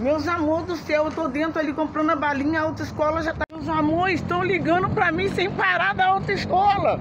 Meus amores do céu, eu tô dentro ali comprando a balinha, a autoescola já tá. Meus amores estão ligando pra mim sem parar da autoescola.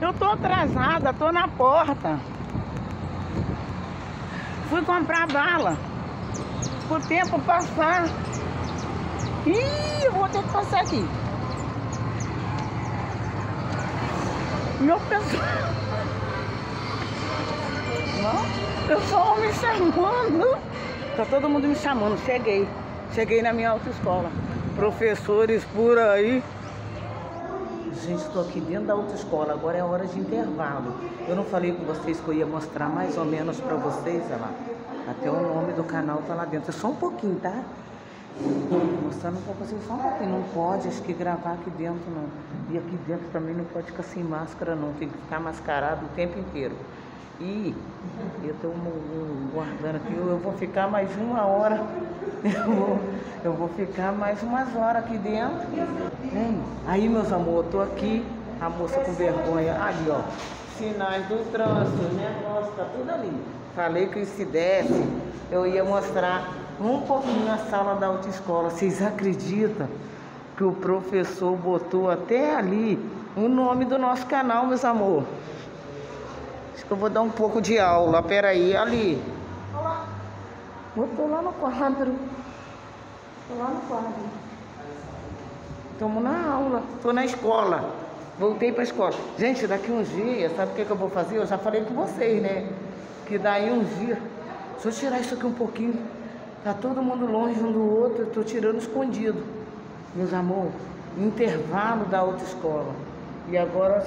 Eu tô atrasada, tô na porta. Fui comprar bala. O tempo passar. Ih, eu vou ter que passar aqui. Meu pessoal. O pessoal me chamando. Tá todo mundo me chamando. Cheguei. Cheguei na minha autoescola. Professores por aí. Gente, estou aqui dentro da autoescola. Agora é hora de intervalo. Eu não falei com vocês que eu ia mostrar mais ou menos para vocês, olha lá. Até o nome do canal tá lá dentro. É só um pouquinho, tá? Mostrando pra vocês só um pouquinho. Não pode, acho que gravar aqui dentro não. E aqui dentro também não pode ficar sem máscara não. Tem que ficar mascarado o tempo inteiro. E eu estou guardando aqui, eu vou ficar mais uma hora. Eu vou, eu vou ficar mais umas horas aqui dentro. Aí, meus amores, eu tô aqui, a moça com vergonha. Ali, ó. Sinais do trânsito, negócio, tá tudo ali. Falei que se desse, eu ia mostrar um pouquinho a sala da autoescola. Vocês acreditam que o professor botou até ali o nome do nosso canal, meus amores? Acho que eu vou dar um pouco de aula. Pera aí, ali. Botou lá no quadro. Tô lá no quadro. Estamos na aula. Tô na escola. Voltei para a escola. Gente, daqui uns dias, sabe o que, que eu vou fazer? Eu já falei com vocês, né? Que daí uns dias. Se eu tirar isso aqui um pouquinho, tá todo mundo longe um do outro, eu tô tirando escondido. Meus amor, intervalo da autoescola. E agora,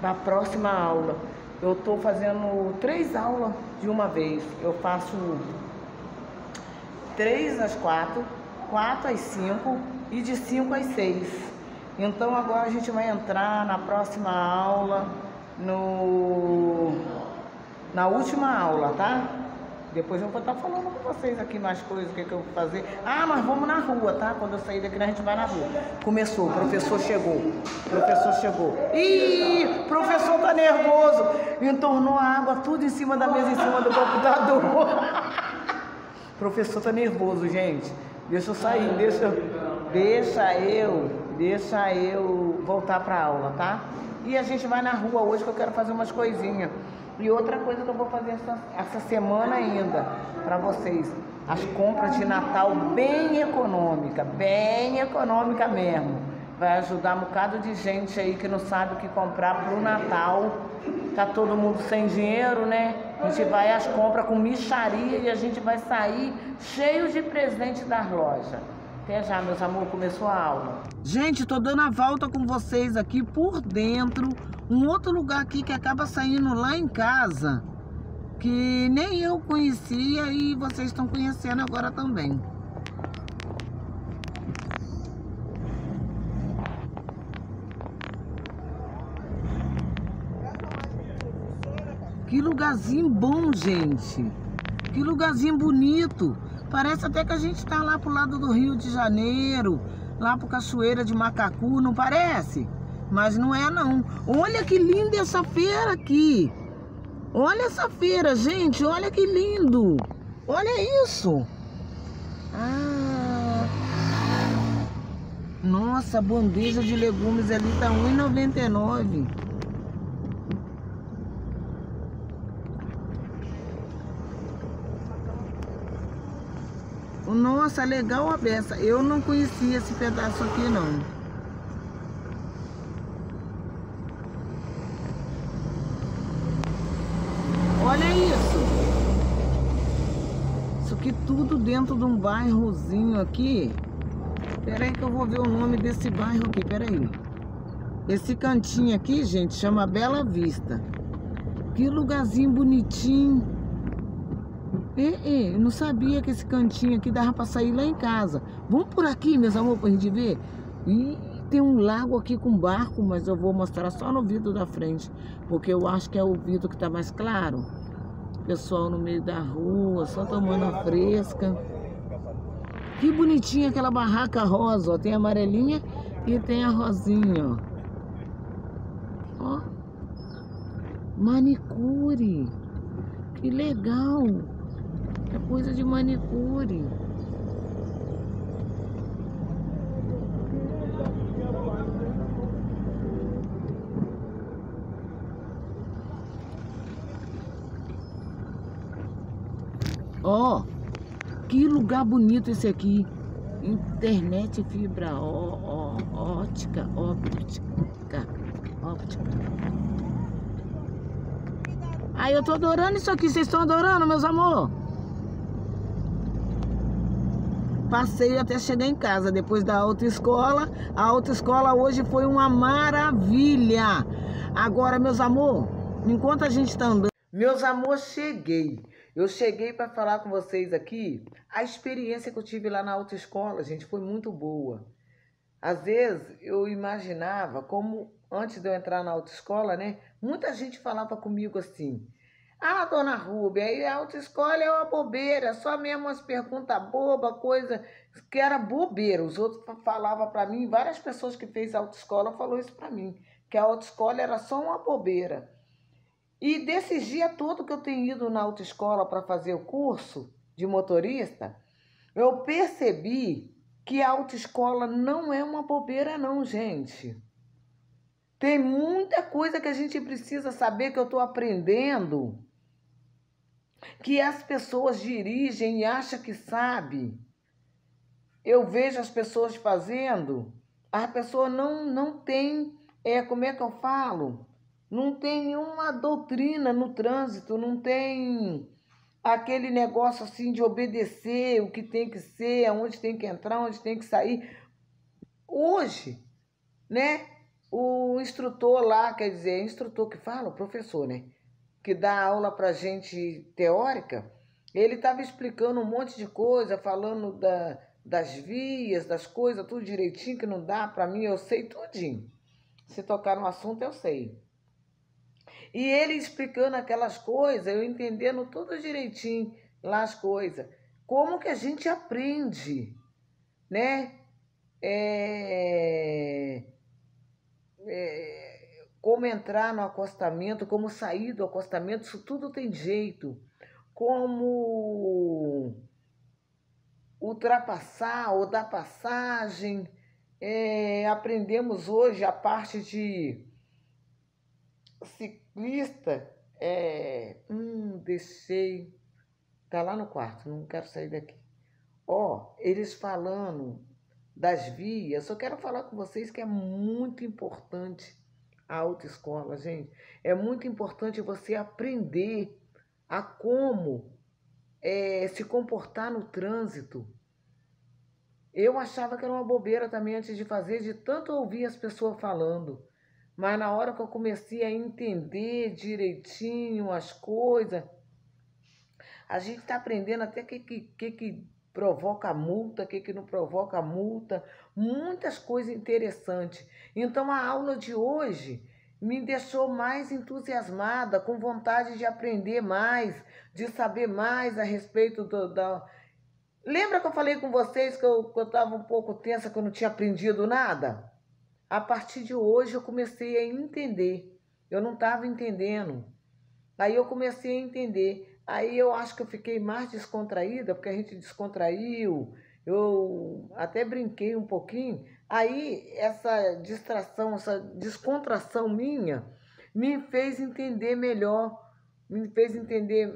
na próxima aula, eu estou fazendo três aulas de uma vez. Eu faço três às quatro, quatro às cinco e de cinco às seis. Então agora a gente vai entrar na próxima aula, no, na última aula, tá? Depois eu vou estar falando com vocês aqui mais coisas, o que, que eu vou fazer. Ah, nós vamos na rua, tá? Quando eu sair daqui, a gente vai na rua. Começou, o professor chegou. O professor chegou. Ih, professor tá nervoso. Entornou a água tudo em cima da mesa, em cima do computador. professor tá nervoso, gente. Deixa eu sair, deixa, deixa eu, deixa eu voltar pra aula, tá? E a gente vai na rua hoje que eu quero fazer umas coisinhas. E outra coisa que eu vou fazer essa, essa semana ainda para vocês, as compras de Natal bem econômica, bem econômica mesmo. Vai ajudar um bocado de gente aí que não sabe o que comprar pro Natal. Tá todo mundo sem dinheiro, né? A gente vai às compras com micharia e a gente vai sair cheio de presente das lojas. Até já, meus amores, começou a aula. Gente, tô dando a volta com vocês aqui por dentro. Um outro lugar aqui que acaba saindo lá em casa, que nem eu conhecia e vocês estão conhecendo agora também. Que lugarzinho bom, gente. Que lugarzinho bonito. Parece até que a gente está lá pro lado do Rio de Janeiro, lá pro Cachoeira de Macacu, não parece? Mas não é não. Olha que linda essa feira aqui. Olha essa feira, gente. Olha que lindo. Olha isso. Ah. Nossa, a bandeja de legumes ali tá R$1,99. Nossa, legal a beça. Eu não conhecia esse pedaço aqui, não. Olha isso. Isso aqui tudo dentro de um bairrozinho aqui. Espera aí que eu vou ver o nome desse bairro aqui, Espera aí. Esse cantinho aqui, gente, chama Bela Vista. Que lugarzinho bonitinho. É, eu não sabia que esse cantinho aqui dava para sair lá em casa. Vamos por aqui, meus amores, pra gente ver. E tem um lago aqui com barco, mas eu vou mostrar só no vidro da frente. Porque eu acho que é o vidro que tá mais claro. Pessoal no meio da rua, só tomando a fresca. Que bonitinha aquela barraca rosa, ó. Tem a amarelinha e tem a rosinha, ó. Ó. Manicure. Que legal. É coisa de manicure. Ó, oh, que lugar bonito esse aqui. Internet fibra ó, ó, ótica, óptica, óptica. Aí eu tô adorando isso aqui. Vocês estão adorando, meus amor? Passei até chegar em casa depois da autoescola. A autoescola hoje foi uma maravilha. Agora, meus amor, enquanto a gente tá andando. Meus amor, cheguei. Eu cheguei para falar com vocês aqui a experiência que eu tive lá na autoescola, gente, foi muito boa. Às vezes eu imaginava como antes de eu entrar na autoescola, né? Muita gente falava comigo assim: "Ah, dona Rúbia, aí a autoescola é uma bobeira, só mesmo umas perguntas boba, coisa que era bobeira". Os outros falavam para mim, várias pessoas que fez autoescola falou isso para mim, que a autoescola era só uma bobeira. E desses dias todo que eu tenho ido na autoescola para fazer o curso de motorista, eu percebi que a autoescola não é uma bobeira não, gente. Tem muita coisa que a gente precisa saber que eu estou aprendendo, que as pessoas dirigem e acham que sabe. Eu vejo as pessoas fazendo, a pessoa não, não tem, é, como é que eu falo? Não tem nenhuma doutrina no trânsito, não tem aquele negócio assim de obedecer o que tem que ser, aonde tem que entrar, onde tem que sair. Hoje, né, o instrutor lá, quer dizer, instrutor que fala, o professor, né, que dá aula pra gente teórica, ele estava explicando um monte de coisa, falando da, das vias, das coisas, tudo direitinho, que não dá para mim, eu sei tudinho. Se tocar no assunto, eu sei. E ele explicando aquelas coisas, eu entendendo tudo direitinho lá as coisas. Como que a gente aprende, né? É, é, como entrar no acostamento, como sair do acostamento, isso tudo tem jeito. Como ultrapassar ou dar passagem. É, aprendemos hoje a parte de ciclista, é, hum, deixei, tá lá no quarto, não quero sair daqui. Ó, eles falando das vias, só quero falar com vocês que é muito importante a autoescola, gente. É muito importante você aprender a como é, se comportar no trânsito. Eu achava que era uma bobeira também antes de fazer, de tanto ouvir as pessoas falando. Mas na hora que eu comecei a entender direitinho as coisas, a gente está aprendendo até o que, que, que provoca multa, o que, que não provoca multa, muitas coisas interessantes. Então a aula de hoje me deixou mais entusiasmada, com vontade de aprender mais, de saber mais a respeito do, da. Lembra que eu falei com vocês que eu estava um pouco tensa, que eu não tinha aprendido nada? A partir de hoje eu comecei a entender. Eu não estava entendendo. Aí eu comecei a entender. Aí eu acho que eu fiquei mais descontraída, porque a gente descontraiu. Eu até brinquei um pouquinho. Aí essa distração, essa descontração minha me fez entender melhor, me fez entender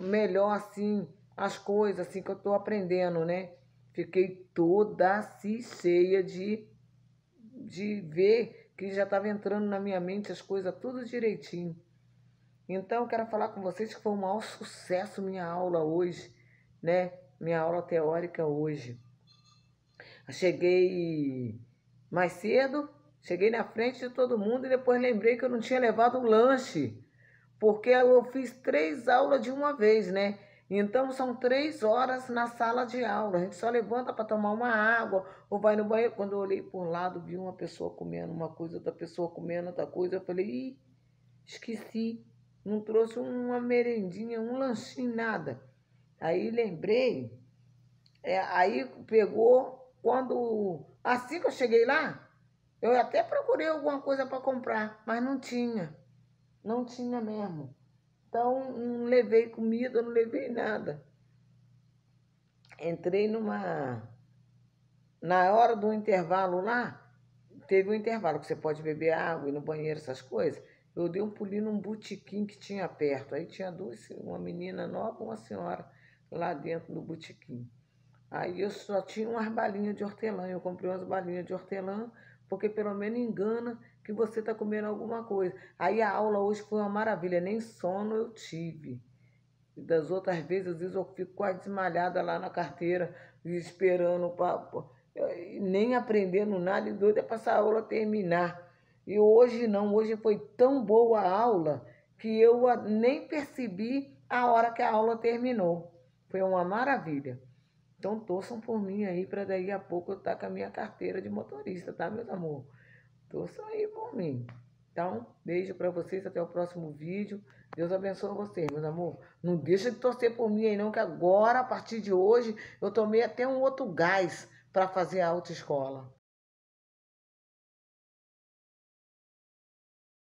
melhor assim as coisas assim que eu estou aprendendo, né? Fiquei toda assim cheia de de ver que já estava entrando na minha mente as coisas tudo direitinho. Então, eu quero falar com vocês que foi um maior sucesso minha aula hoje, né? Minha aula teórica hoje. Cheguei mais cedo, cheguei na frente de todo mundo e depois lembrei que eu não tinha levado o lanche, porque eu fiz três aulas de uma vez, né? Então são três horas na sala de aula. A gente só levanta para tomar uma água ou vai no banheiro. Quando eu olhei por um lado, vi uma pessoa comendo uma coisa, outra pessoa comendo outra coisa. Eu falei, Ih, esqueci. Não trouxe uma merendinha, um lanchinho, nada. Aí lembrei. É, aí pegou, quando. Assim que eu cheguei lá, eu até procurei alguma coisa para comprar, mas não tinha. Não tinha mesmo. Então, não levei comida, não levei nada. entrei numa. Na hora do intervalo lá, teve um intervalo que você pode beber água, ir no banheiro, essas coisas. Eu dei um pulinho num botequim que tinha perto. Aí tinha duas, uma menina nova, uma senhora lá dentro do botequim. Aí eu só tinha umas balinhas de hortelã. Eu comprei umas balinhas de hortelã, porque pelo menos engana que você está comendo alguma coisa. Aí a aula hoje foi uma maravilha, nem sono eu tive. E das outras vezes, às vezes eu fico quase desmalhada lá na carteira, esperando, pra, nem aprendendo nada, e doida para essa aula terminar. E hoje não, hoje foi tão boa a aula que eu nem percebi a hora que a aula terminou. Foi uma maravilha. Então torçam por mim aí para daí a pouco eu estar tá com a minha carteira de motorista, tá, meus amor? Torçam aí por mim. Então, beijo para vocês, até o próximo vídeo. Deus abençoe vocês, meus amor. Não deixa de torcer por mim aí não, que agora, a partir de hoje, eu tomei até um outro gás para fazer a autoescola.